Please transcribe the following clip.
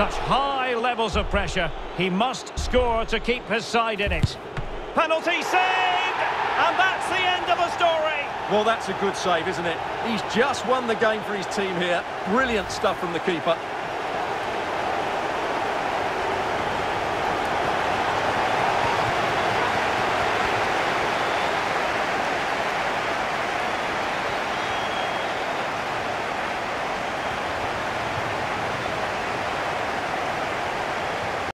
Such high levels of pressure. He must score to keep his side in it. Penalty saved! And that's the end of the story. Well, that's a good save, isn't it? He's just won the game for his team here. Brilliant stuff from the keeper.